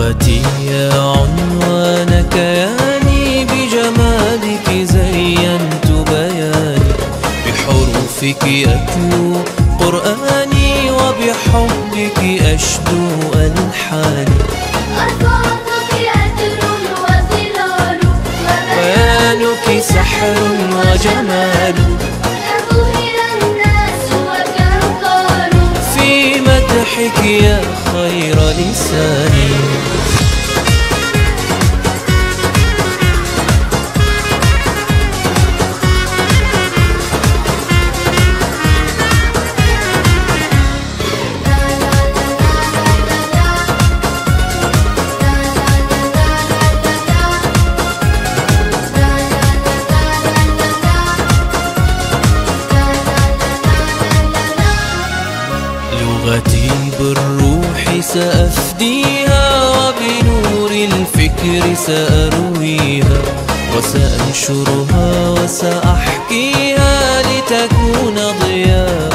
لغتي يا عنوان كياني بجمالك زينت بياني. بحروفك أتلو قرآني وبحبك أشدو ألحاني. ألفاظك أجر وظلال بيانك سحر وجمال. في مدحك يا خير لساني. سأفديها وبنور الفكر سأرويها وسأنشرها وسأحكيها لتكون ضياء.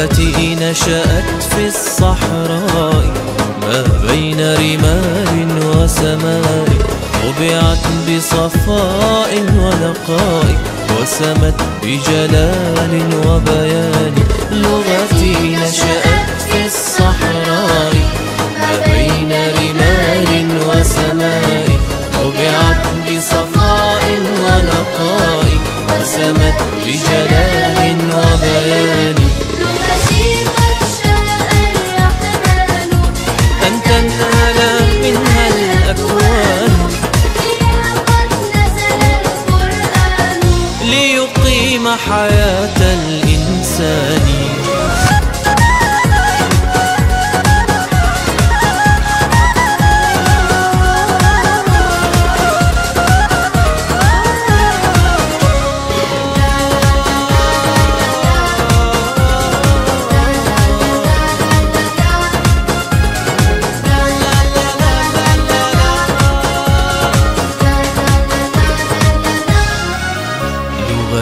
لغتي نشأت في الصحراء ما بين رمال وسماء طبعت بصفاء ونقاء وسمت بجلال وبيان. لغتي نشأت في الصحراء ما بين رمال وسماء طبعت بصفاء ونقاء وسمت بجلال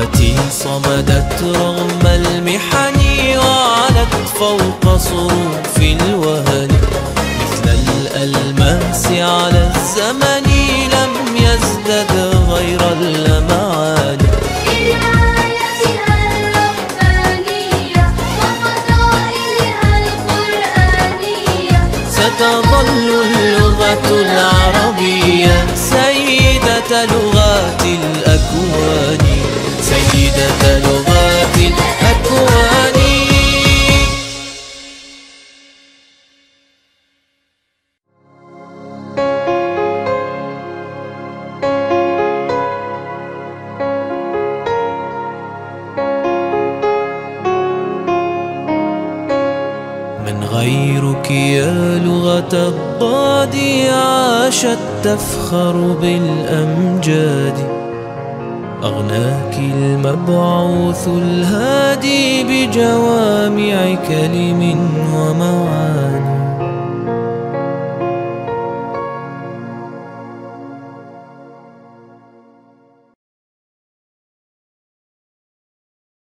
لغتي صمدت رغم المحن وعلت فوق صروف الوهن. مثل الألماس على الزمن لم يزدد غير اللمعان ستظل اللغة من غيرك يا لغة الضاد عاشت تفخر بالأمجاد. أغناك المبعوث الهادي بجوامع كلم ومعاني